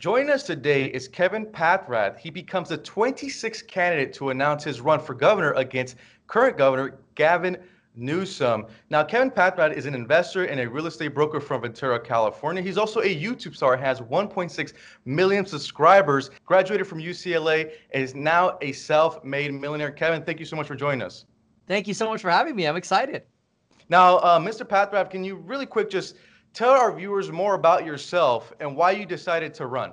Joining us today is Kevin Paffrath. He becomes the 26th candidate to announce his run for governor against current governor Gavin Newsom. Now, Kevin Paffrath is an investor and a real estate broker from Ventura, California. He's also a YouTube star, has 1.6 million subscribers, graduated from UCLA, and is now a self-made millionaire. Kevin, thank you so much for joining us. Thank you so much for having me. I'm excited. Now, uh, Mr. Paffrath, can you really quick just tell our viewers more about yourself and why you decided to run.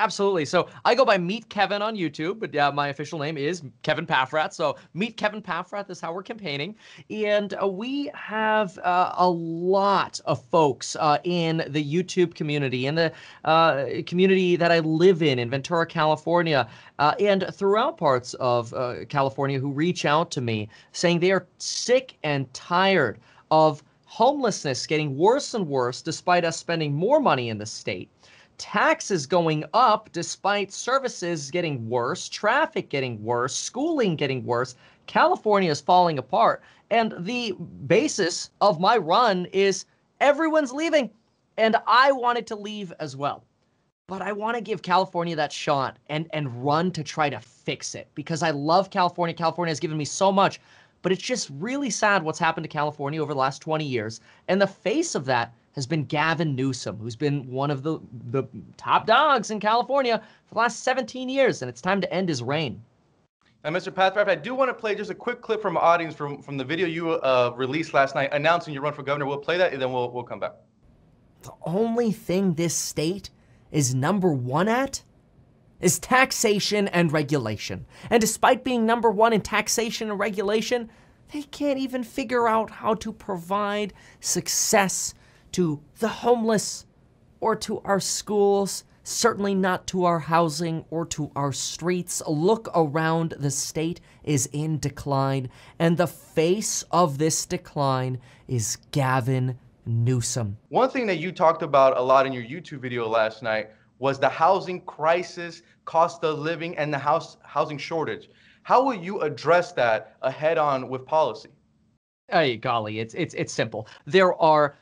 Absolutely. So I go by Meet Kevin on YouTube, but yeah, my official name is Kevin Paffrath. So Meet Kevin Paffrath is how we're campaigning, and uh, we have uh, a lot of folks uh, in the YouTube community, in the uh, community that I live in in Ventura, California, uh, and throughout parts of uh, California, who reach out to me saying they are sick and tired of homelessness getting worse and worse despite us spending more money in the state, taxes going up despite services getting worse, traffic getting worse, schooling getting worse. California is falling apart. And the basis of my run is everyone's leaving. And I wanted to leave as well. But I want to give California that shot and, and run to try to fix it because I love California. California has given me so much. But it's just really sad what's happened to California over the last 20 years. And the face of that has been Gavin Newsom, who's been one of the, the top dogs in California for the last 17 years. And it's time to end his reign. Now, Mr. Paffrath, I do want to play just a quick clip from audience from, from the video you uh, released last night announcing your run for governor. We'll play that and then we'll, we'll come back. The only thing this state is number one at is taxation and regulation. And despite being number one in taxation and regulation, they can't even figure out how to provide success to the homeless or to our schools, certainly not to our housing or to our streets. Look around the state is in decline, and the face of this decline is Gavin Newsom. One thing that you talked about a lot in your YouTube video last night was the housing crisis, cost of living, and the house housing shortage. How will you address that head on with policy? Hey, golly, it's it's it's simple. There are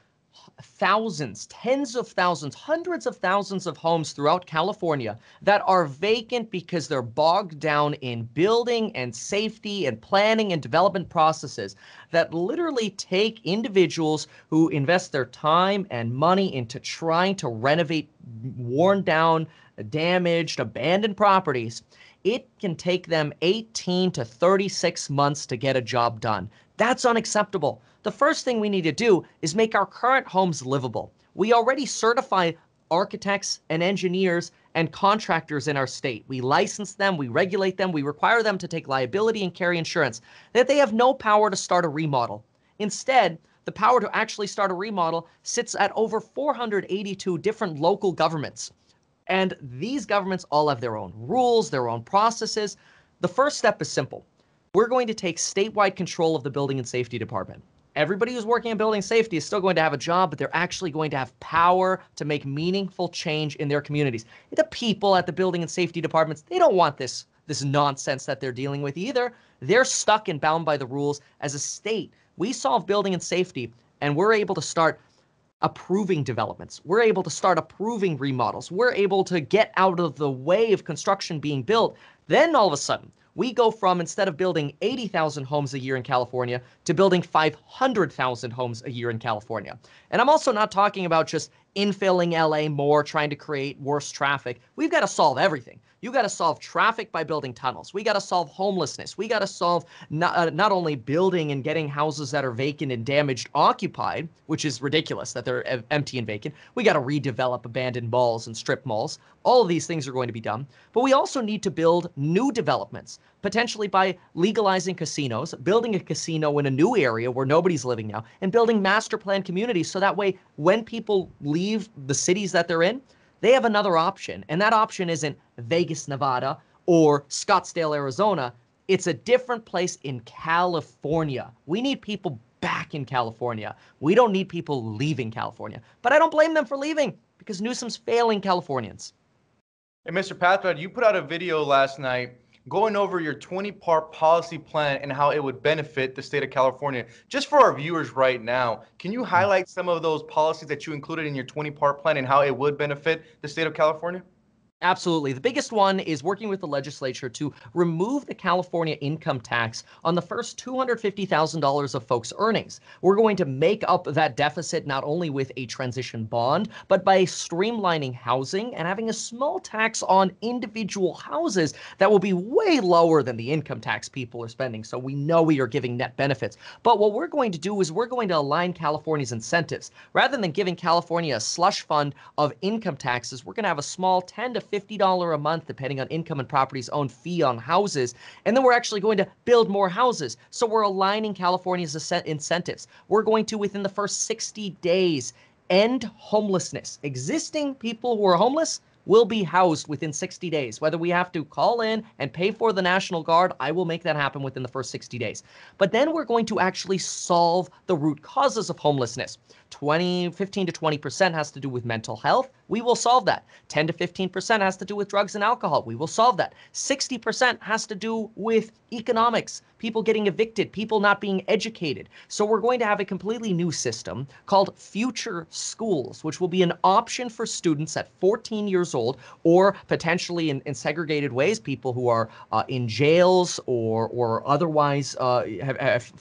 thousands, tens of thousands, hundreds of thousands of homes throughout California that are vacant because they're bogged down in building and safety and planning and development processes that literally take individuals who invest their time and money into trying to renovate worn down, damaged, abandoned properties. It can take them 18 to 36 months to get a job done. That's unacceptable the first thing we need to do is make our current homes livable. We already certify architects and engineers and contractors in our state. We license them, we regulate them, we require them to take liability and carry insurance. That they have no power to start a remodel. Instead, the power to actually start a remodel sits at over 482 different local governments. And these governments all have their own rules, their own processes. The first step is simple. We're going to take statewide control of the building and safety department everybody who's working in building safety is still going to have a job, but they're actually going to have power to make meaningful change in their communities. The people at the building and safety departments, they don't want this this nonsense that they're dealing with either. They're stuck and bound by the rules. As a state, we solve building and safety, and we're able to start approving developments. We're able to start approving remodels. We're able to get out of the way of construction being built. Then all of a sudden, we go from instead of building 80,000 homes a year in California to building 500,000 homes a year in California. And I'm also not talking about just infilling LA more, trying to create worse traffic. We've got to solve everything. You got to solve traffic by building tunnels. We got to solve homelessness. We got to solve not, uh, not only building and getting houses that are vacant and damaged occupied, which is ridiculous that they're empty and vacant. We got to redevelop abandoned malls and strip malls. All of these things are going to be done. But we also need to build new developments, potentially by legalizing casinos, building a casino in a new area where nobody's living now, and building master plan communities so that way when people leave the cities that they're in, they have another option, and that option isn't Vegas, Nevada, or Scottsdale, Arizona. It's a different place in California. We need people back in California. We don't need people leaving California. But I don't blame them for leaving because Newsom's failing Californians. Hey, Mr. Paffrath, you put out a video last night going over your 20 part policy plan and how it would benefit the state of California. Just for our viewers right now, can you hmm. highlight some of those policies that you included in your 20 part plan and how it would benefit the state of California? Absolutely. The biggest one is working with the legislature to remove the California income tax on the first $250,000 of folks' earnings. We're going to make up that deficit not only with a transition bond, but by streamlining housing and having a small tax on individual houses that will be way lower than the income tax people are spending. So we know we are giving net benefits. But what we're going to do is we're going to align California's incentives. Rather than giving California a slush fund of income taxes, we're going to have a small 10 to $50 a month, depending on income and properties owned fee on houses. And then we're actually going to build more houses. So we're aligning California's incentives. We're going to, within the first 60 days, end homelessness. Existing people who are homeless will be housed within 60 days. Whether we have to call in and pay for the National Guard, I will make that happen within the first 60 days. But then we're going to actually solve the root causes of homelessness. 20, 15 to 20% has to do with mental health. We will solve that. 10 to 15% has to do with drugs and alcohol. We will solve that. 60% has to do with economics, people getting evicted, people not being educated. So we're going to have a completely new system called Future Schools, which will be an option for students at 14 years old or potentially in, in segregated ways, people who are uh, in jails or, or otherwise uh, have, have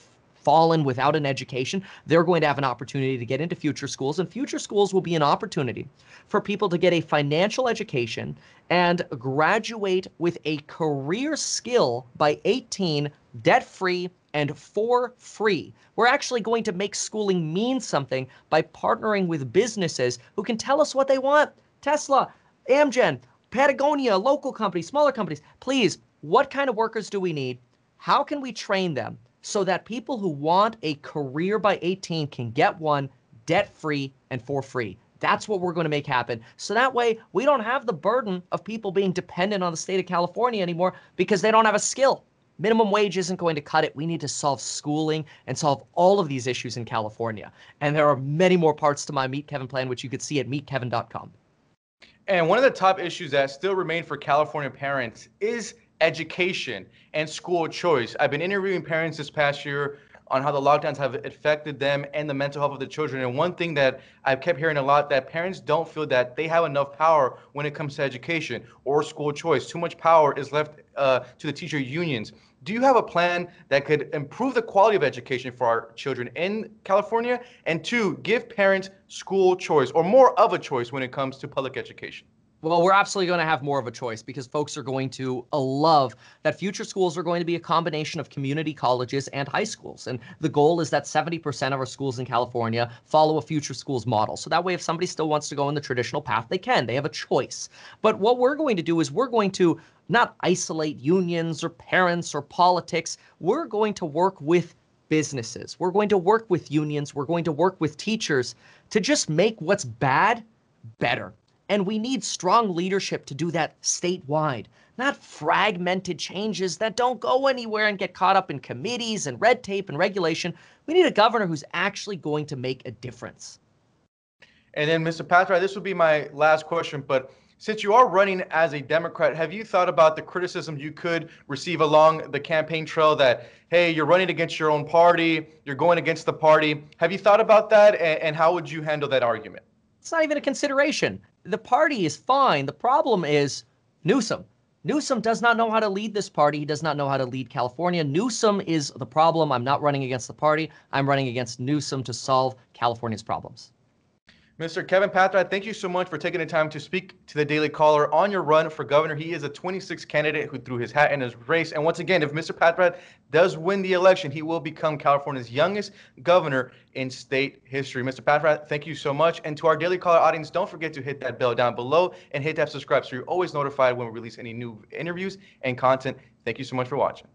fallen without an education, they're going to have an opportunity to get into future schools. And future schools will be an opportunity for people to get a financial education and graduate with a career skill by 18, debt free and for free. We're actually going to make schooling mean something by partnering with businesses who can tell us what they want. Tesla, Amgen, Patagonia, local companies, smaller companies. Please, what kind of workers do we need? How can we train them? So that people who want a career by 18 can get one debt free and for free. That's what we're going to make happen. So that way, we don't have the burden of people being dependent on the state of California anymore because they don't have a skill. Minimum wage isn't going to cut it. We need to solve schooling and solve all of these issues in California. And there are many more parts to my Meet Kevin plan, which you could see at meetkevin.com. And one of the top issues that still remain for California parents is education and school choice. I've been interviewing parents this past year on how the lockdowns have affected them and the mental health of the children. And one thing that I've kept hearing a lot that parents don't feel that they have enough power when it comes to education or school choice. Too much power is left uh, to the teacher unions. Do you have a plan that could improve the quality of education for our children in California? And two, give parents school choice or more of a choice when it comes to public education? Well, we're absolutely going to have more of a choice because folks are going to uh, love that future schools are going to be a combination of community colleges and high schools. And the goal is that 70% of our schools in California follow a future schools model. So that way, if somebody still wants to go in the traditional path, they can. They have a choice. But what we're going to do is we're going to not isolate unions or parents or politics. We're going to work with businesses. We're going to work with unions. We're going to work with teachers to just make what's bad better. And we need strong leadership to do that statewide, not fragmented changes that don't go anywhere and get caught up in committees and red tape and regulation. We need a governor who's actually going to make a difference. And then, Mr. Paffrath, this would be my last question, but since you are running as a Democrat, have you thought about the criticism you could receive along the campaign trail that, hey, you're running against your own party, you're going against the party? Have you thought about that, and, and how would you handle that argument? It's not even a consideration the party is fine. The problem is Newsom. Newsom does not know how to lead this party. He does not know how to lead California. Newsom is the problem. I'm not running against the party. I'm running against Newsom to solve California's problems. Mr. Kevin Paffrath, thank you so much for taking the time to speak to the Daily Caller on your run for governor. He is a 26th candidate who threw his hat in his race. And once again, if Mr. Paffrath does win the election, he will become California's youngest governor in state history. Mr. Paffrath, thank you so much. And to our Daily Caller audience, don't forget to hit that bell down below and hit that subscribe so you're always notified when we release any new interviews and content. Thank you so much for watching.